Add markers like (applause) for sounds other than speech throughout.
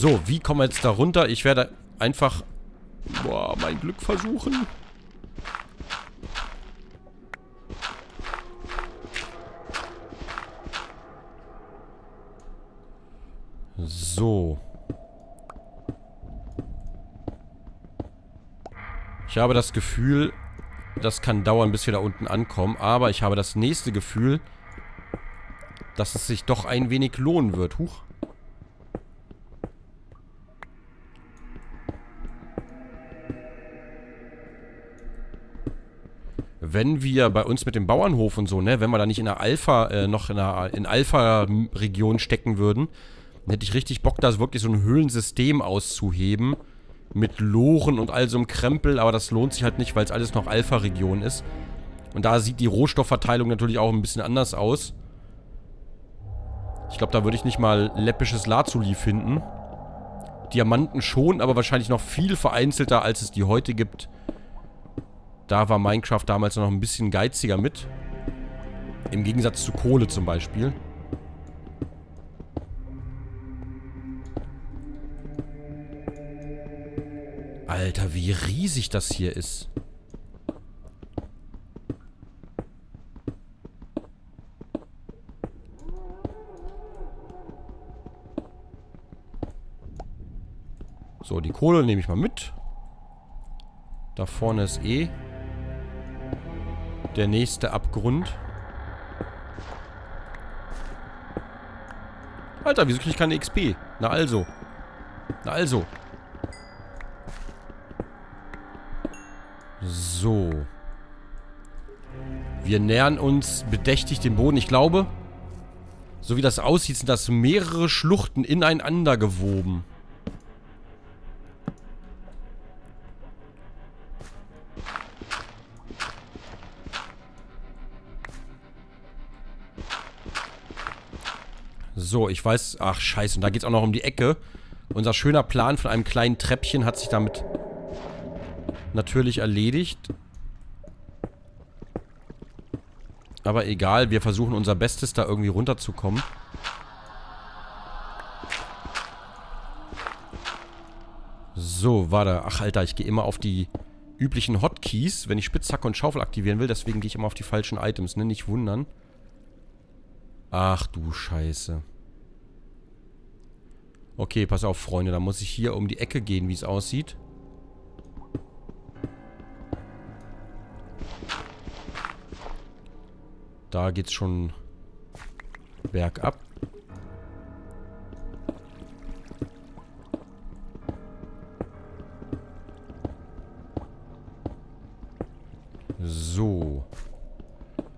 So, wie kommen wir jetzt da runter? Ich werde einfach... Boah, mein Glück versuchen. So. Ich habe das Gefühl, das kann dauern, bis wir da unten ankommen. Aber ich habe das nächste Gefühl, dass es sich doch ein wenig lohnen wird. Huch. Wenn wir bei uns mit dem Bauernhof und so, ne, wenn wir da nicht in der Alpha, äh, noch in einer in Alpha-Region stecken würden, dann hätte ich richtig Bock, da wirklich so ein Höhlensystem auszuheben. Mit Loren und all so einem Krempel, aber das lohnt sich halt nicht, weil es alles noch Alpha-Region ist. Und da sieht die Rohstoffverteilung natürlich auch ein bisschen anders aus. Ich glaube, da würde ich nicht mal läppisches Lazuli finden. Diamanten schon, aber wahrscheinlich noch viel vereinzelter, als es die heute gibt. Da war Minecraft damals noch ein bisschen geiziger mit. Im Gegensatz zu Kohle zum Beispiel. Alter, wie riesig das hier ist. So, die Kohle nehme ich mal mit. Da vorne ist eh der nächste Abgrund. Alter, wieso kriege ich keine XP? Na also. Na also. So. Wir nähern uns bedächtig dem Boden. Ich glaube, so wie das aussieht, sind das mehrere Schluchten ineinander gewoben. So, ich weiß... Ach, scheiße. Und da geht es auch noch um die Ecke. Unser schöner Plan von einem kleinen Treppchen hat sich damit natürlich erledigt. Aber egal, wir versuchen unser Bestes, da irgendwie runterzukommen. So, warte. Ach, Alter, ich gehe immer auf die üblichen Hotkeys, wenn ich Spitzhacke und Schaufel aktivieren will. Deswegen gehe ich immer auf die falschen Items, ne? Nicht wundern. Ach du Scheiße. Okay, pass auf, Freunde. Da muss ich hier um die Ecke gehen, wie es aussieht. Da geht's schon bergab. So.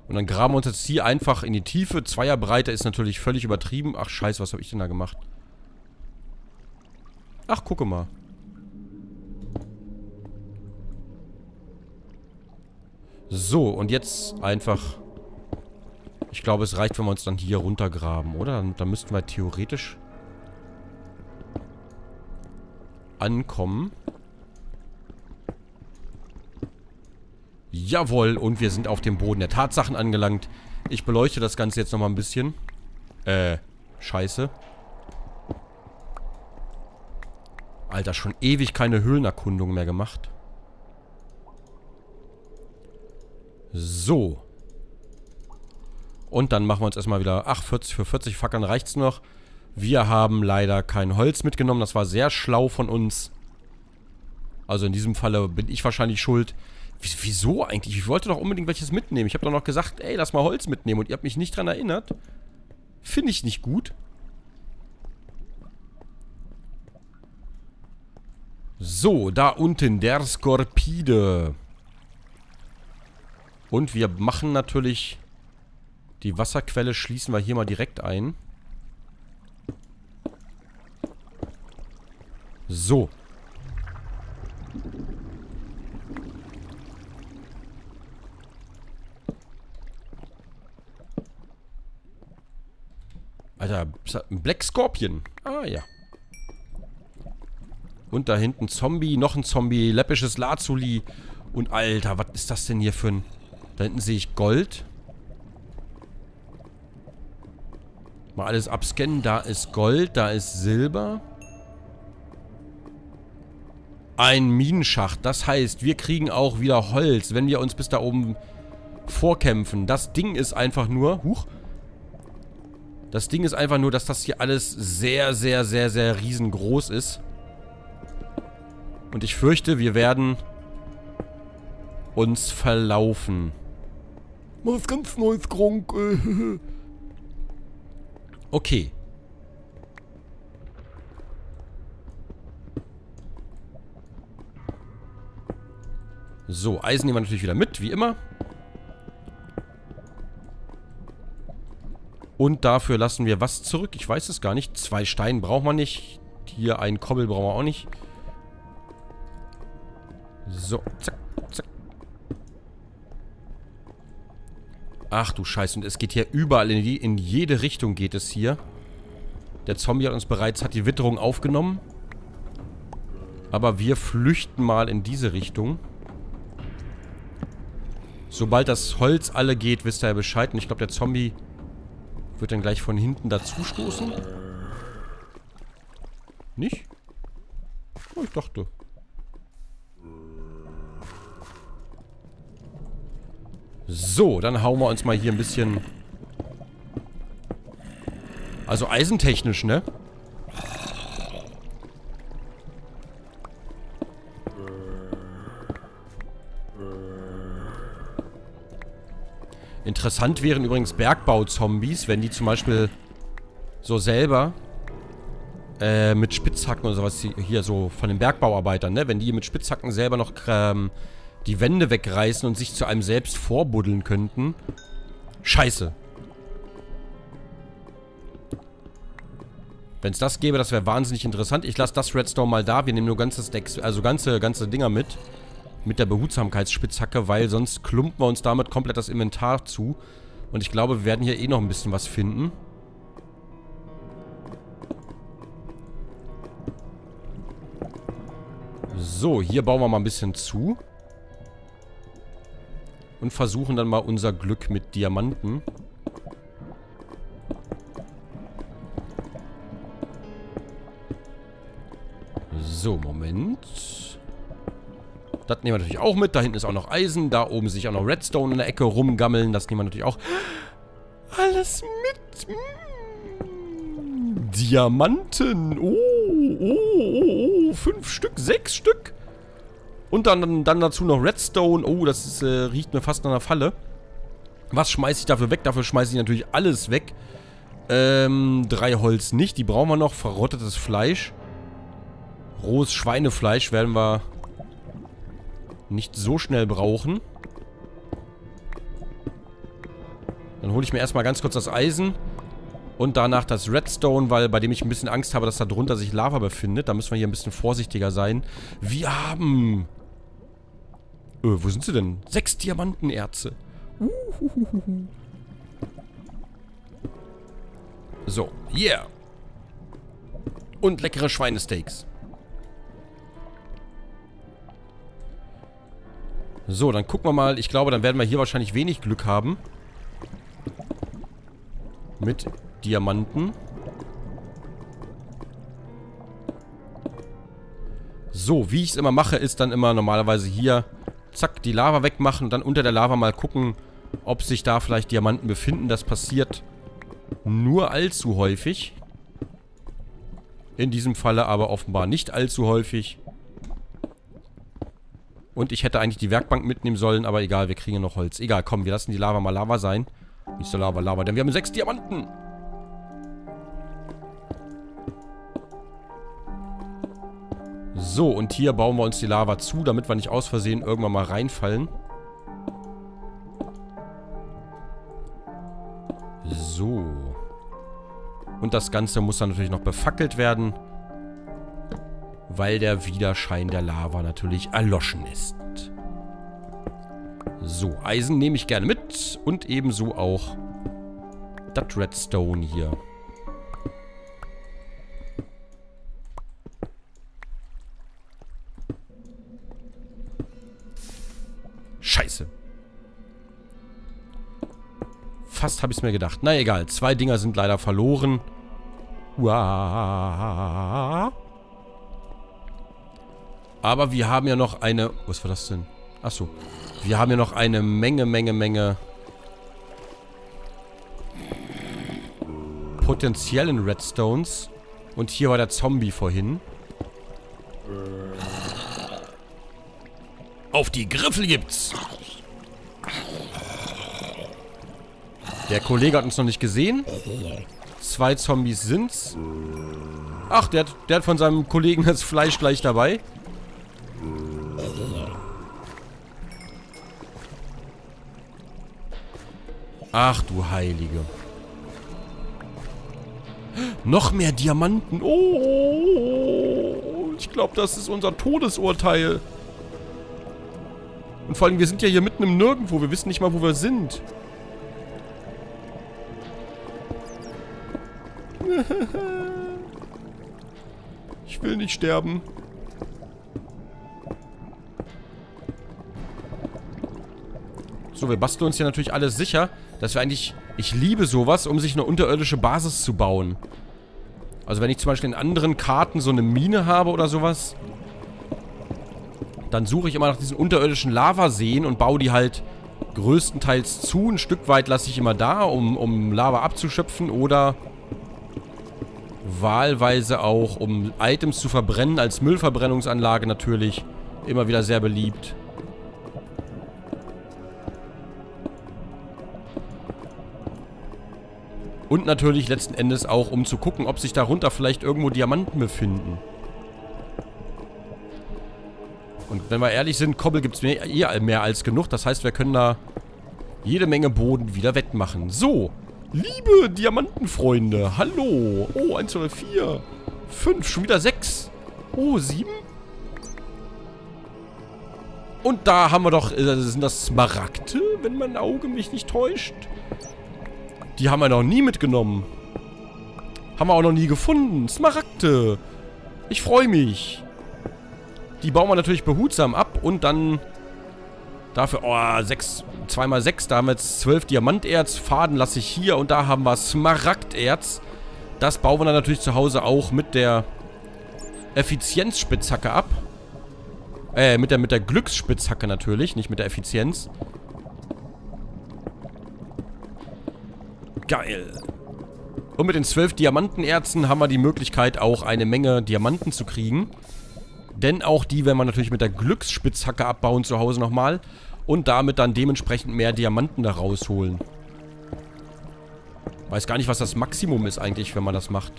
Und dann graben wir uns jetzt hier einfach in die Tiefe. Zweierbreite ist natürlich völlig übertrieben. Ach, scheiße, was habe ich denn da gemacht? Ach, gucke mal. So, und jetzt einfach... Ich glaube, es reicht, wenn wir uns dann hier runtergraben, oder? Dann, dann müssten wir theoretisch ankommen. Jawohl, und wir sind auf dem Boden der Tatsachen angelangt. Ich beleuchte das Ganze jetzt nochmal ein bisschen. Äh, scheiße. Alter, schon ewig keine Höhlenerkundung mehr gemacht. So. Und dann machen wir uns erstmal wieder... Ach, 40, für 40 Fackeln reicht's noch. Wir haben leider kein Holz mitgenommen. Das war sehr schlau von uns. Also in diesem Falle bin ich wahrscheinlich schuld. Wieso eigentlich? Ich wollte doch unbedingt welches mitnehmen. Ich habe doch noch gesagt, ey, lass mal Holz mitnehmen. Und ihr habt mich nicht dran erinnert. Finde ich nicht gut. So, da unten der Skorpide. Und wir machen natürlich die Wasserquelle, schließen wir hier mal direkt ein. So. Alter, ein Black Scorpion. Ah, ja. Und da hinten Zombie, noch ein Zombie, läppisches Lazuli. Und Alter, was ist das denn hier für ein... Da hinten sehe ich Gold. Mal alles abscannen. Da ist Gold, da ist Silber. Ein Minenschacht. Das heißt, wir kriegen auch wieder Holz, wenn wir uns bis da oben vorkämpfen. Das Ding ist einfach nur... Huch. Das Ding ist einfach nur, dass das hier alles sehr, sehr, sehr, sehr riesengroß ist. Und ich fürchte, wir werden uns verlaufen. Was ganz Neues, Gronk. (laughs) okay. So, Eisen nehmen wir natürlich wieder mit, wie immer. Und dafür lassen wir was zurück. Ich weiß es gar nicht. Zwei Steine braucht man nicht. Hier ein Kobbel brauchen wir auch nicht. So, zack, zack. Ach du Scheiße, und es geht hier überall, in, die, in jede Richtung geht es hier. Der Zombie hat uns bereits, hat die Witterung aufgenommen. Aber wir flüchten mal in diese Richtung. Sobald das Holz alle geht, wisst ihr ja Bescheid. Und ich glaube, der Zombie wird dann gleich von hinten dazu stoßen. Nicht? Oh, ich dachte. So, dann hauen wir uns mal hier ein bisschen... Also eisentechnisch, ne? Interessant wären übrigens Bergbau-Zombies, wenn die zum Beispiel so selber äh, mit Spitzhacken oder sowas hier so von den Bergbauarbeitern, ne? Wenn die mit Spitzhacken selber noch ähm, die Wände wegreißen und sich zu einem selbst vorbuddeln könnten. Scheiße. Wenn es das gäbe, das wäre wahnsinnig interessant. Ich lasse das Redstone mal da. Wir nehmen nur ganzes Decks, also ganze, ganze Dinger mit mit der Behutsamkeitsspitzhacke, weil sonst klumpen wir uns damit komplett das Inventar zu. Und ich glaube, wir werden hier eh noch ein bisschen was finden. So, hier bauen wir mal ein bisschen zu. Und versuchen dann mal unser Glück mit Diamanten. So, Moment. Das nehmen wir natürlich auch mit. Da hinten ist auch noch Eisen. Da oben sehe ich auch noch Redstone in der Ecke rumgammeln. Das nehmen wir natürlich auch. Alles mit. Mm. Diamanten. Oh, oh, oh, oh. Fünf Stück, sechs Stück. Und dann, dann dazu noch Redstone. Oh, das ist, äh, riecht mir fast nach einer Falle. Was schmeiße ich dafür weg? Dafür schmeiße ich natürlich alles weg. Ähm, drei Holz nicht. Die brauchen wir noch. Verrottetes Fleisch. Rohes Schweinefleisch werden wir nicht so schnell brauchen. Dann hole ich mir erstmal ganz kurz das Eisen. Und danach das Redstone, weil bei dem ich ein bisschen Angst habe, dass da drunter sich Lava befindet. Da müssen wir hier ein bisschen vorsichtiger sein. Wir haben... Äh, wo sind sie denn? Sechs Diamantenerze. Uhuhuhu. So, yeah. Und leckere Schweinesteaks. So, dann gucken wir mal. Ich glaube, dann werden wir hier wahrscheinlich wenig Glück haben. Mit Diamanten. So, wie ich es immer mache, ist dann immer normalerweise hier, zack, die Lava wegmachen und dann unter der Lava mal gucken, ob sich da vielleicht Diamanten befinden. Das passiert nur allzu häufig. In diesem Falle aber offenbar nicht allzu häufig. Und ich hätte eigentlich die Werkbank mitnehmen sollen, aber egal, wir kriegen noch Holz. Egal, komm, wir lassen die Lava mal Lava sein. Nicht so Lava, Lava, denn wir haben sechs Diamanten. So, und hier bauen wir uns die Lava zu, damit wir nicht aus Versehen irgendwann mal reinfallen. So. Und das Ganze muss dann natürlich noch befackelt werden weil der Widerschein der Lava natürlich erloschen ist. So, Eisen nehme ich gerne mit und ebenso auch das Redstone hier. Fast habe ich es mir gedacht. Na egal, zwei Dinger sind leider verloren. Uah. Aber wir haben ja noch eine... Was war das denn? Achso. Wir haben ja noch eine Menge, Menge, Menge... potenziellen Redstones. Und hier war der Zombie vorhin. Auf die Griffel gibt's! Der Kollege hat uns noch nicht gesehen. Zwei Zombies sind's. Ach, der hat, der hat von seinem Kollegen das Fleisch gleich dabei. Ach du Heilige. Noch mehr Diamanten. Oh, ich glaube, das ist unser Todesurteil. Und vor allem, wir sind ja hier mitten im Nirgendwo. Wir wissen nicht mal, wo wir sind. (laughs) Ich will nicht sterben. So, wir basteln uns hier natürlich alles sicher, dass wir eigentlich... Ich liebe sowas, um sich eine unterirdische Basis zu bauen. Also wenn ich zum Beispiel in anderen Karten so eine Mine habe oder sowas, dann suche ich immer nach diesen unterirdischen Lavaseen und baue die halt größtenteils zu. Ein Stück weit lasse ich immer da, um, um Lava abzuschöpfen oder wahlweise auch, um Items zu verbrennen, als Müllverbrennungsanlage natürlich. Immer wieder sehr beliebt. Und natürlich letzten Endes auch, um zu gucken, ob sich darunter vielleicht irgendwo Diamanten befinden. Und wenn wir ehrlich sind, Kobbel gibt es mehr, eh mehr als genug. Das heißt, wir können da jede Menge Boden wieder wettmachen. So, Liebe Diamantenfreunde, hallo. Oh, 1, 2, 4, 5, schon wieder 6. Oh, 7. Und da haben wir doch, äh, sind das Smaragde, wenn mein Auge mich nicht täuscht? Die haben wir noch nie mitgenommen. Haben wir auch noch nie gefunden. Smaragde. Ich freue mich. Die bauen wir natürlich behutsam ab und dann dafür, oh, 6, 2 mal 6, da haben wir jetzt 12 Diamanterz. Faden lasse ich hier und da haben wir Smaragderz. Das bauen wir dann natürlich zu Hause auch mit der Effizienzspitzhacke ab. Äh, mit der, mit der Glücksspitzhacke natürlich, nicht mit der Effizienz. Geil. Und mit den 12 Diamantenerzen haben wir die Möglichkeit, auch eine Menge Diamanten zu kriegen. Denn auch die werden wir natürlich mit der Glücksspitzhacke abbauen zu Hause nochmal. Und damit dann dementsprechend mehr Diamanten da rausholen. Weiß gar nicht, was das Maximum ist eigentlich, wenn man das macht.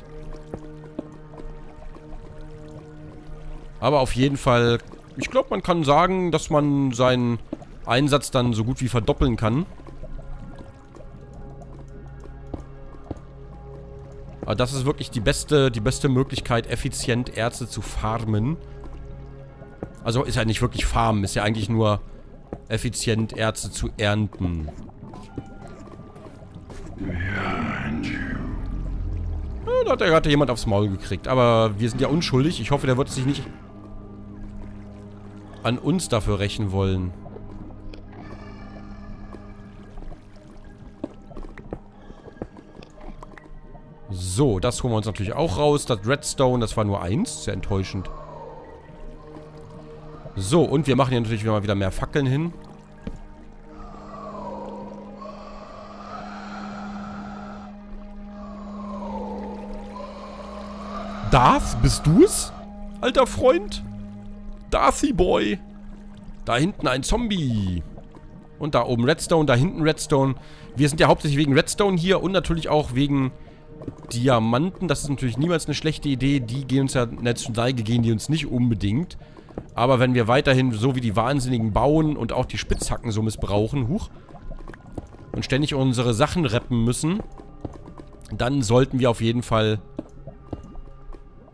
Aber auf jeden Fall, ich glaube, man kann sagen, dass man seinen Einsatz dann so gut wie verdoppeln kann. Aber das ist wirklich die beste, die beste Möglichkeit, effizient Erze zu farmen. Also ist ja nicht wirklich farmen, ist ja eigentlich nur effizient Erze zu ernten. Ja, da hat ja gerade jemand aufs Maul gekriegt. Aber wir sind ja unschuldig. Ich hoffe, der wird sich nicht an uns dafür rächen wollen. So, das holen wir uns natürlich auch raus. Das Redstone, das war nur eins. Sehr enttäuschend. So, und wir machen hier natürlich mal wieder mehr Fackeln hin. Darth, bist du es? Alter Freund? Darthy Boy. Da hinten ein Zombie. Und da oben Redstone, da hinten Redstone. Wir sind ja hauptsächlich wegen Redstone hier und natürlich auch wegen Diamanten. Das ist natürlich niemals eine schlechte Idee. Die gehen uns ja, Netzsteige gehen die uns nicht unbedingt. Aber wenn wir weiterhin so wie die Wahnsinnigen bauen und auch die Spitzhacken so missbrauchen, huch, und ständig unsere Sachen reppen müssen, dann sollten wir auf jeden Fall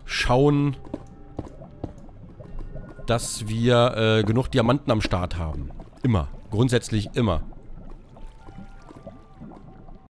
schauen, dass wir äh, genug Diamanten am Start haben. Immer. Grundsätzlich immer.